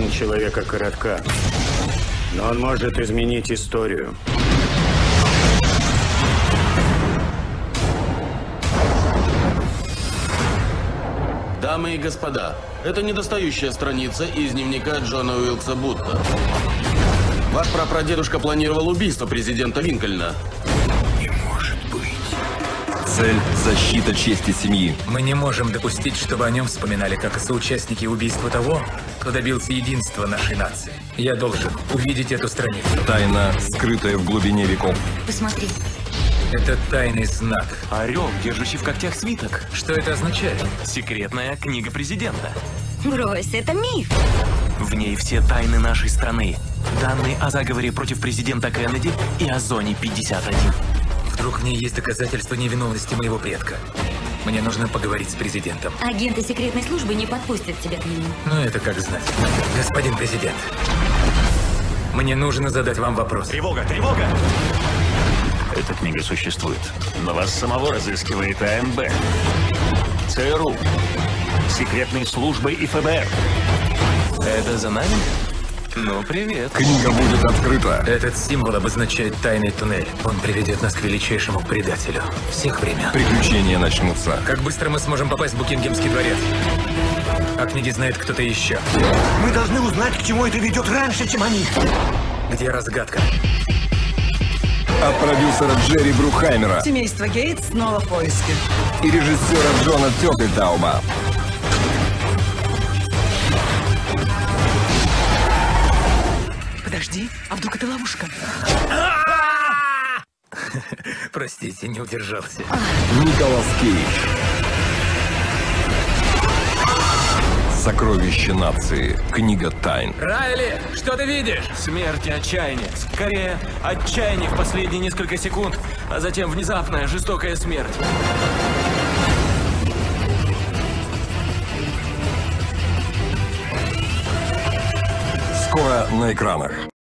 человека коротка. Но он может изменить историю. Дамы и господа, это недостающая страница из дневника Джона Уилкса Бутта. Ваш прапрадедушка планировал убийство президента Линкольна. Цель – защита чести семьи. Мы не можем допустить, чтобы о нем вспоминали как о соучастнике убийства того, кто добился единства нашей нации. Я должен увидеть эту страницу. Тайна, скрытая в глубине веков. Посмотри. Это тайный знак. Орел, держащий в когтях свиток. Что это означает? Секретная книга президента. Брось, это миф. В ней все тайны нашей страны. Данные о заговоре против президента Кеннеди и о зоне 51. Вдруг в ней есть доказательства невиновности моего предка. Мне нужно поговорить с президентом. Агенты секретной службы не подпустят тебя к нему. Ну, это как знать. Господин президент, мне нужно задать вам вопрос. Тревога, тревога! Эта книга существует, но вас самого разыскивает АМБ, ЦРУ, секретные службы и ФБР. Это за нами? Ну, привет. Книга будет открыта. Этот символ обозначает тайный туннель. Он приведет нас к величайшему предателю всех времен. Приключения начнутся. Как быстро мы сможем попасть в Букингемский дворец? О книге знает кто-то еще. Мы должны узнать, к чему это ведет раньше, чем они. Где разгадка? От продюсера Джерри Брухаймера Семейство Гейтс снова в поиске. и режиссера Джона Тёкельтаума. Подожди, а вдруг это ловушка? Простите, не удержался. Николас Кейдж. Сокровище нации. Книга тайн. Райли, что ты видишь? Смерть и отчаяние. Скорее, отчаяние в последние несколько секунд, а затем внезапная жестокая смерть. Скоро на экранах.